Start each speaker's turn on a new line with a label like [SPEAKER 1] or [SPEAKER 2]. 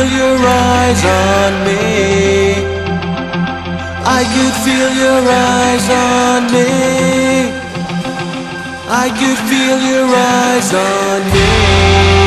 [SPEAKER 1] feel your eyes on me. I could feel your eyes on me. I could feel your eyes on me.